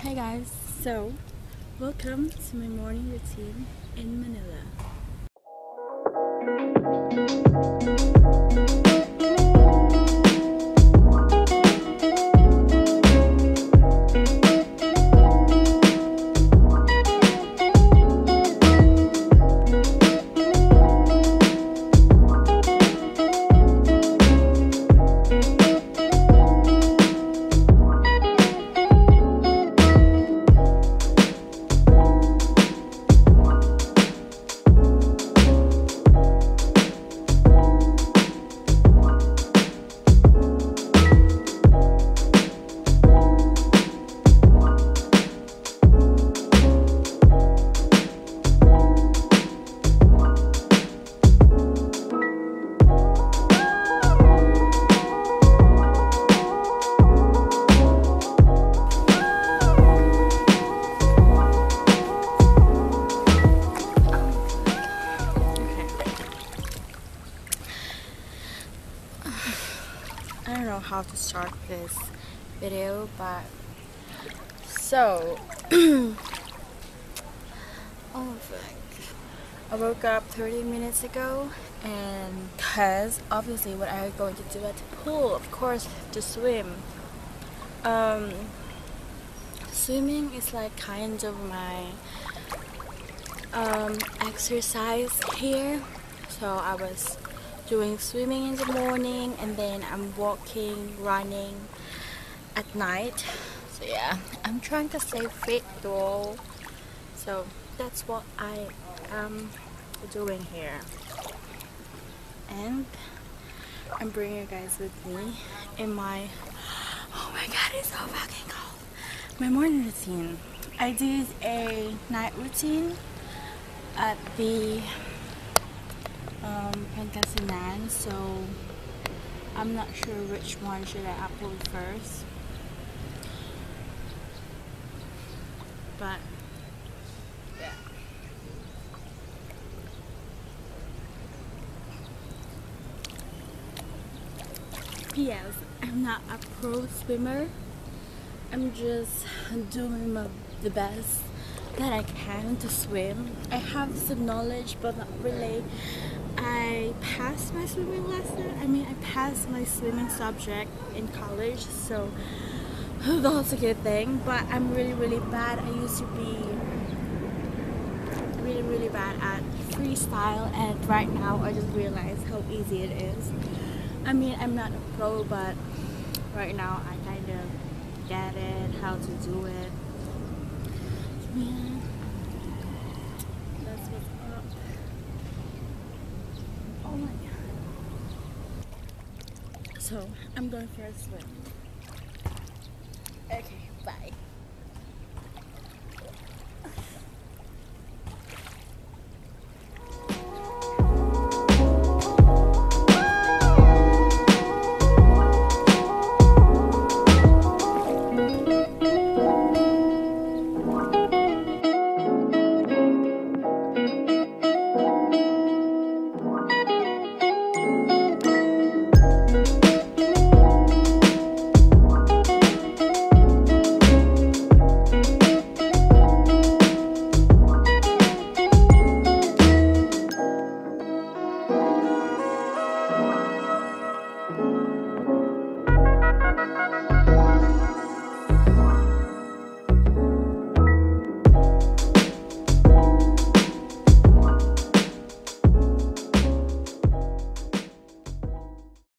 Hey guys, so welcome to my morning routine in Manila. I don't know how to start this video, but so oh fuck. I woke up 30 minutes ago and because obviously what are you going to do at the pool? Of course to swim. Um, swimming is like kind of my um, exercise here. So I was doing swimming in the morning and then I'm walking, running at night. So yeah, I'm trying to stay fit though. So that's what I am doing here. And I'm bringing you guys with me in my oh my god it's so fucking cold my morning routine I did a night routine at the um, Pangasinan so I'm not sure which one should I upload first. But yeah. P.S. I'm not a pro swimmer. I'm just doing my, the best that I can to swim. I have some knowledge but not really. I passed my swimming lesson. I mean I passed my swimming subject in college so that's a good thing but I'm really really bad. I used to be really really bad at freestyle and right now I just realized how easy it is. I mean I'm not a pro but right now I kind of get it, how to do it. Oh so, I'm going for a swim. Okay, bye.